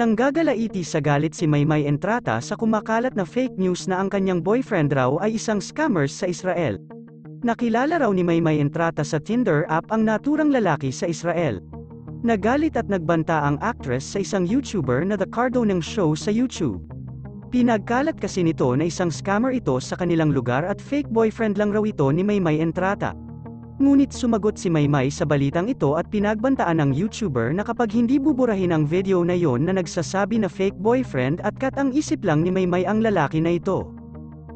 Nanggagalaiti sa galit si Maymay Entrata sa kumakalat na fake news na ang kanyang boyfriend raw ay isang scammers sa Israel. Nakilala raw ni Maymay Entrata sa Tinder app ang naturang lalaki sa Israel. Nagalit at nagbanta ang actress sa isang YouTuber na The Cardo ng show sa YouTube. Pinagkalat kasi nito na isang scammer ito sa kanilang lugar at fake boyfriend lang raw ito ni Maymay Entrata. Ngunit sumagot si Maymay sa balitang ito at pinagbantaan ng YouTuber na kapag hindi buburahin ang video na yon na nagsasabi na fake boyfriend at kat ang isip lang ni Maymay ang lalaki na ito.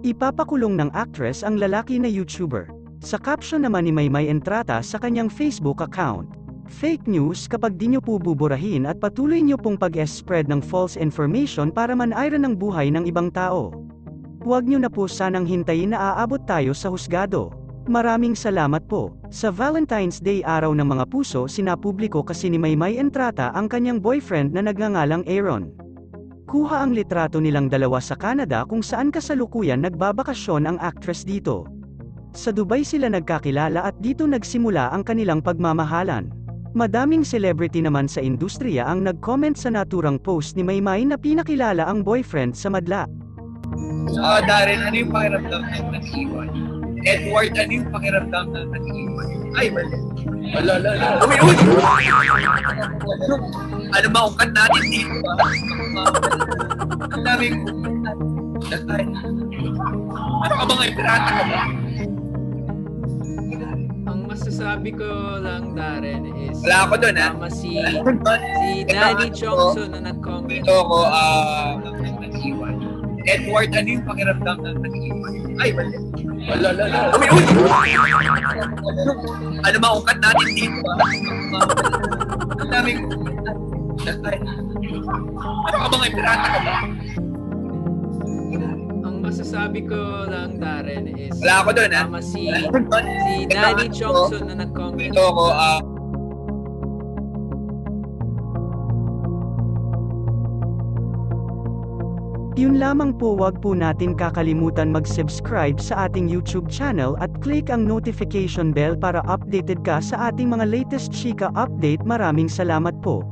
Ipapakulong ng actress ang lalaki na YouTuber. Sa caption naman ni Maymay Entrata sa kanyang Facebook account. Fake news kapag di nyo po buburahin at patuloy nyo pong pag-spread ng false information para manayra ng buhay ng ibang tao. Huwag nyo na po sanang hintayin na aabot tayo sa husgado. Maraming salamat po. Sa Valentine's Day araw ng mga puso sinapubliko kasi ni Maymay Entrata ang kanyang boyfriend na nagngangalang Aaron. Kuha ang litrato nilang dalawa sa Canada kung saan kasalukuyan nagbabakasyon ang actress dito. Sa Dubai sila nagkakilala at dito nagsimula ang kanilang pagmamahalan. Madaming celebrity naman sa industriya ang nag-comment sa naturang post ni Maymay na pinakilala ang boyfriend sa madla. Ah, Darren, ano yung pakiramdam ng nag-iwan? Edward, ano yung pakiramdam ng nag-iwan? Ay, mali. Wala, wala, wala. Umiwan! Ano ba, ungkat natin dito ba? Ang daming Ay. Ano ka ba ngayon? Pirata ka ba? Ang masasabi ko lang, Darren, is Wala ako dun, ha? tama si, si Danny Chongso na nag-comment. Dito ako, ah, nag-iwan. Edward, ano yung pakiramdam ng nag-iwan? Ay, mali. Wala, wala, wala. Umiwan! Ano ba, ungkat natin dito ba? Ang daming Ay. Ano ka ba ngayon? Pirata ka ba? Ang masasabi ko lang, Darren, is Wala ako dun, ha? tama si, si Danny Chongso na nag-comment. Dito ako, ah, Yun lamang po wag po natin kakalimutan mag-subscribe sa ating YouTube channel at click ang notification bell para updated ka sa ating mga latest chika update. Maraming salamat po.